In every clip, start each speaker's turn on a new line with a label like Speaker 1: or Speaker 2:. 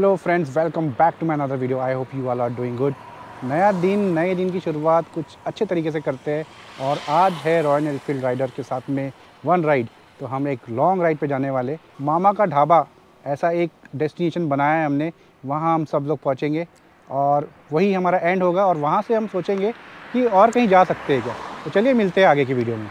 Speaker 1: Hello friends welcome back to my another video I hope you all are doing good नया दिन, नए दिन की शुरुआत कुछ अच्छे तरीके से करते हैं और आज है रॉयल एनफील्ड राइडर के साथ में वन राइड तो हम एक लॉन्ग राइड पे जाने वाले मामा का ढाबा, ऐसा एक डेस्टिनेशन बनाया है हमने। वहाँ हम सब लोग पहुँचेंगे और वही हमारा एंड होगा और वहाँ से हम सोचेंगे कि और कहीं जा सकते हैं क्या। तो चलिए मिलते हैं आगे की वीडियो में।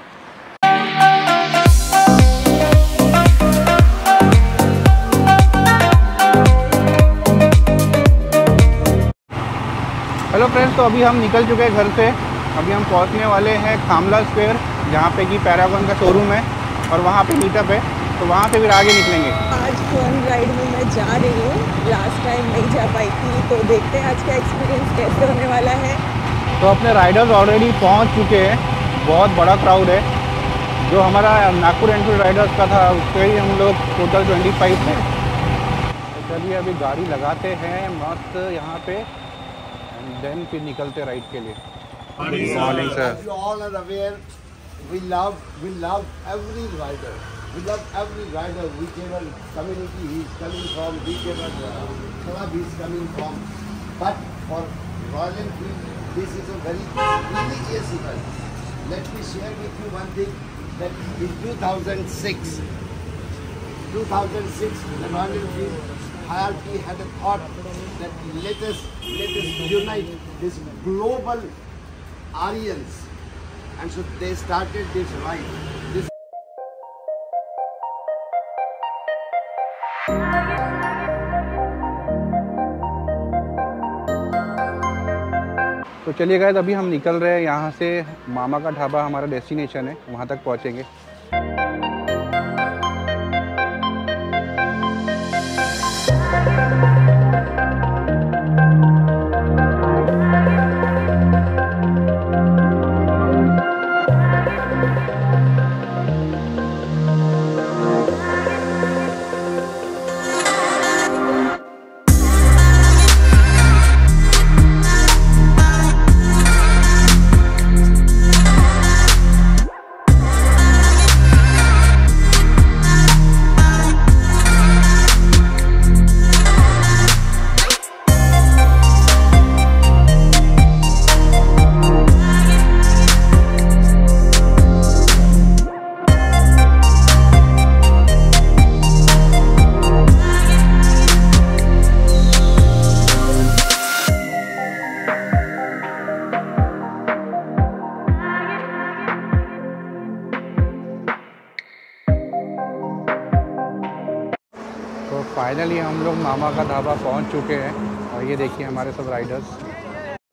Speaker 1: फ्रेंड्स तो अभी हम निकल चुके हैं घर से। अभी हम पहुँचने वाले हैं खामला स्क्वायर जहाँ पे कि पैरागन का शोरूम है और वहाँ पे मीटअप है। तो वहाँ से फिर आगे निकलेंगे।
Speaker 2: आज वन राइड में मैं जा रही हूँ। लास्ट टाइम नहीं जा पाई थी तो देखते हैं आज का एक्सपीरियंस कैसे होने वाला है।
Speaker 1: तो अपने राइडर्स ऑलरेडी पहुँच चुके हैं। बहुत बड़ा क्राउड है। जो हमारा नागपुर एनफील्ड राइडर्स का था उसके ही हम लोग टोटल ट्वेंटी फाइव थे। तो चलिए अभी गाड़ी लगाते हैं मस्त यहाँ पे। एंड देन फिर निकलते राइड के लिए morning sir
Speaker 3: As you all are we love we love every rider. We love every rider, whichever community he is coming from, whichever uh, club he is coming from. But for Royal Enfield, this is a very religious event. Let me share with you one thing that in 2006, 2006, the Royal Enfield hierarchy had a thought that let us let us unite this global Aryans, and so they started this ride. This
Speaker 1: तो चलिए गए अभी हम निकल रहे हैं यहाँ से मामा का ढाबा हमारा डेस्टिनेशन है वहाँ तक पहुँचेंगे तो फाइनली हम लोग मामा का ढाबा पहुँच चुके हैं। और ये देखिए हमारे सब राइडर्स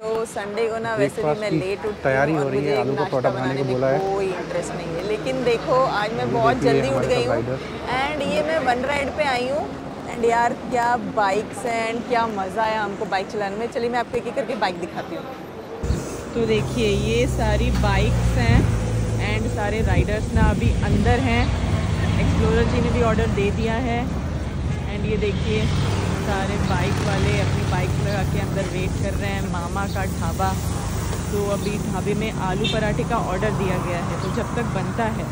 Speaker 2: तो संडे को ना वैसे भी मैं लेट उठती
Speaker 1: तैयारी
Speaker 2: हो
Speaker 1: रही है, आलू का परोठा बनाने को बोला है।
Speaker 2: कोई इंटरेस्ट नहीं है। लेकिन देखो आज मैं बहुत जल्दी उठ गई हूँ एंड ये मैं वन राइड पे आई हूँ। एंड यार क्या बाइक्स हैं एंड क्या मज़ा आया हमको बाइक चलाने में। चलिए मैं आपको एक एक करके बाइक दिखाती हूँ। तो देखिए ये सारी बाइक्स हैं एंड सारे राइडर्स ना अभी अंदर हैं। एक्सप्लोरर जी ने भी ऑर्डर दे दिया है। एंड ये देखिए, सारे बाइक वाले अपनी बाइक लगा के अंदर वेट कर रहे हैं। मामा का ढाबा। तो अभी ढाबे में आलू पराठे का ऑर्डर दिया गया है। तो जब तक बनता है,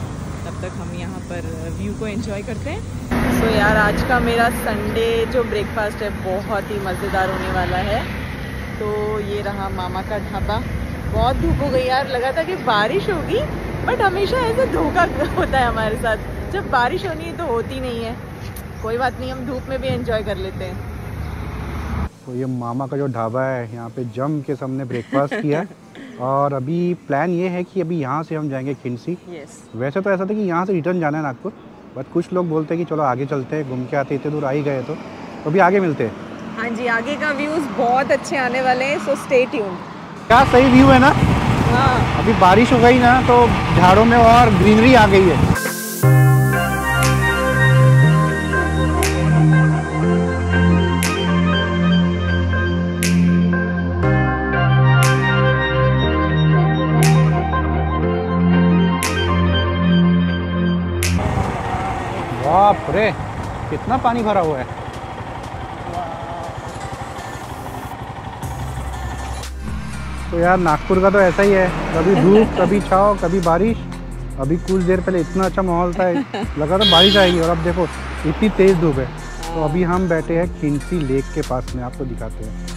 Speaker 2: तब तक हम यहाँ पर व्यू को एंजॉय करते हैं। सो यार, आज का मेरा संडे जो ब्रेकफास्ट है, बहुत ही मज़ेदार होने वाला है। तो ये रहा मामा का ढाबा। बहुत धूप हो गई यार। लगा था कि बारिश होगी बट हमेशा ऐसे धोखा होता है हमारे साथ। जब बारिश होनी है तो होती नहीं है। कोई बात नहीं हम धूप में भी एंजॉय कर लेते हैं।
Speaker 1: तो ये मामा का जो ढाबा है यहाँ पे जम के सबने ब्रेकफास्ट किया है। और अभी प्लान ये है कि अभी यहाँ से हम जाएँगे खिंसी
Speaker 2: यस
Speaker 1: वैसे तो ऐसा था कि यहाँ से रिटर्न जाना है नागपुर बट कुछ लोग बोलते हैं कि चलो आगे चलते हैं घूम के आते इतने दूर आ ही गए तो। तो अभी आगे मिलते हैं।
Speaker 2: हाँ जी आगे का व्यूज़ बहुत अच्छे आने वाले हैं सो स्टे ट्यून
Speaker 1: क्या सही व्यू है ना?
Speaker 2: हाँ।
Speaker 1: अभी बारिश हो गई ना तो झाड़ों में और ग्रीनरी आ गई है। बाप रे कितना पानी भरा हुआ है। तो यार, नागपुर का तो ऐसा ही है। कभी धूप, कभी छाव, कभी बारिश, अभी कुछ देर पहले इतना अच्छा माहौल था। लगा था बारिश आएगी और अब देखो, इतनी तेज धूप है। तो अभी हम बैठे हैं खिंसी लेक के पास में, आपको दिखाते हैं।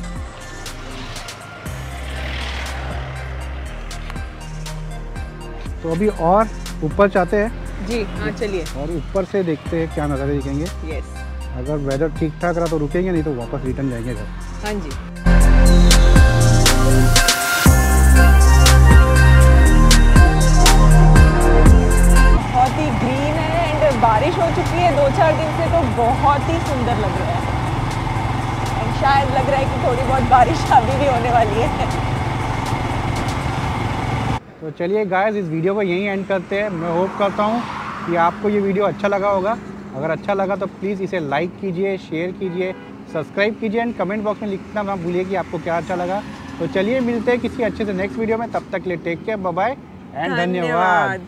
Speaker 1: तो अभी और ऊपर चाहते हैं।
Speaker 2: जी हाँ चलिए।
Speaker 1: और ऊपर से देखते हैं क्या नज़ारे दिखेंगे।
Speaker 2: यस
Speaker 1: अगर वेदर ठीक ठाक रहा तो रुकेंगे नहीं तो वापस रिटर्न जाएँगे घर।
Speaker 2: हाँ जी। बहुत ही ग्रीन है एंड बारिश हो चुकी है। दो चार दिन से तो बहुत ही सुंदर लग रहा है। एंड शायद लग रहा है कि थोड़ी बहुत बारिश अभी भी होने वाली है।
Speaker 1: तो चलिए गाइस इस वीडियो को यहीं एंड करते हैं। मैं होप करता हूँ कि आपको ये वीडियो अच्छा लगा होगा। अगर अच्छा लगा तो प्लीज़ इसे लाइक कीजिए शेयर कीजिए सब्सक्राइब कीजिए एंड कमेंट बॉक्स में लिखना ना भूलिए कि आपको क्या अच्छा लगा। तो चलिए मिलते हैं किसी अच्छे से नेक्स्ट वीडियो में। तब तक ले लिए टेक केयर बाय एंड धन्यवाद।